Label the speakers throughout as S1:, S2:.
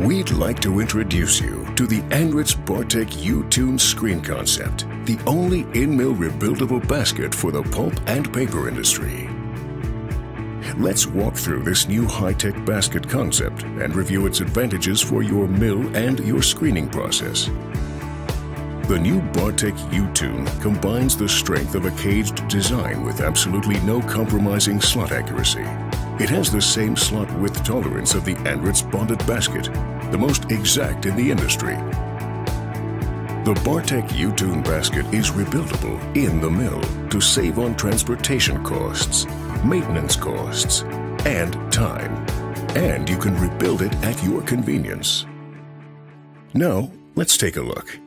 S1: We'd like to introduce you to the Andritz Bartec U-Tune screen concept, the only in-mill rebuildable basket for the pulp and paper industry. Let's walk through this new high-tech basket concept and review its advantages for your mill and your screening process. The new Bartec U-Tune combines the strength of a caged design with absolutely no compromising slot accuracy. It has the same slot width tolerance of the Andritz bonded basket, the most exact in the industry. The Bartec U-Tune basket is rebuildable in the mill to save on transportation costs, maintenance costs, and time. And you can rebuild it at your convenience. Now, let's take a look.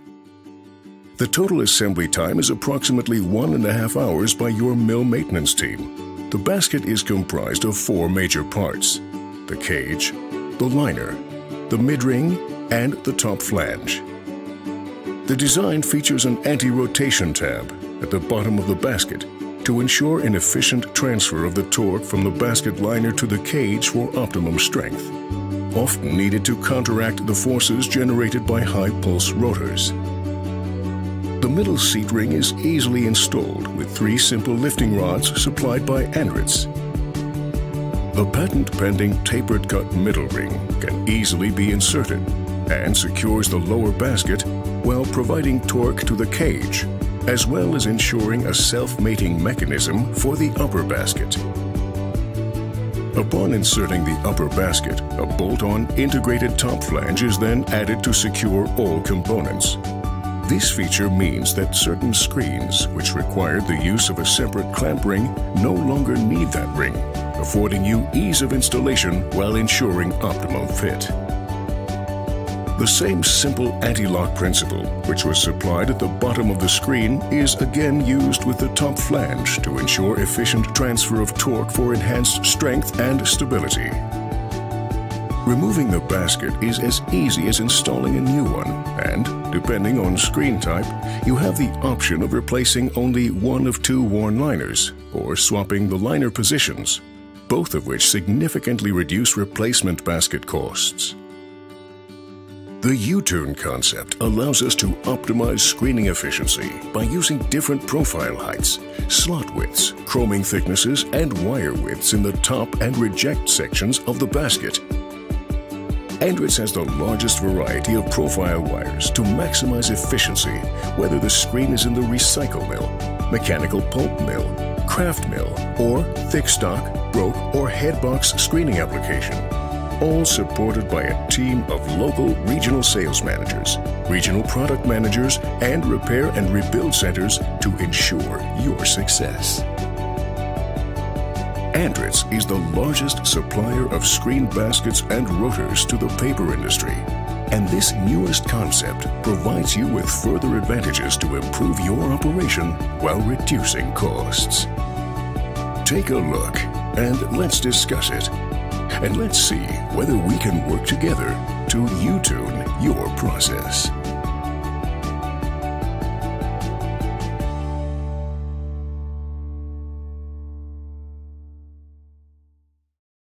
S1: The total assembly time is approximately one and a half hours by your mill maintenance team. The basket is comprised of four major parts the cage, the liner, the mid-ring, and the top flange. The design features an anti-rotation tab at the bottom of the basket to ensure an efficient transfer of the torque from the basket liner to the cage for optimum strength, often needed to counteract the forces generated by high pulse rotors. The middle seat ring is easily installed with three simple lifting rods supplied by Andritz. The patent-pending tapered cut middle ring can easily be inserted and secures the lower basket while providing torque to the cage, as well as ensuring a self-mating mechanism for the upper basket. Upon inserting the upper basket, a bolt-on integrated top flange is then added to secure all components. This feature means that certain screens, which required the use of a separate clamp ring, no longer need that ring, affording you ease of installation while ensuring optimum fit. The same simple anti-lock principle, which was supplied at the bottom of the screen, is again used with the top flange to ensure efficient transfer of torque for enhanced strength and stability. Removing the basket is as easy as installing a new one, depending on screen type, you have the option of replacing only one of two worn liners or swapping the liner positions, both of which significantly reduce replacement basket costs. The U-Tune concept allows us to optimize screening efficiency by using different profile heights, slot widths, chroming thicknesses, and wire widths in the top and reject sections of the basket Andritz has the largest variety of profile wires to maximize efficiency, whether the screen is in the recycle mill, mechanical pulp mill, kraft mill, or thick stock, broke, or headbox screening application. All supported by a team of local regional sales managers, regional product managers, and repair and rebuild centers to ensure your success. Andritz is the largest supplier of screen baskets and rotors to the paper industry. And this newest concept provides you with further advantages to improve your operation while reducing costs. Take a look and let's discuss it. And let's see whether we can work together to U-tune your process.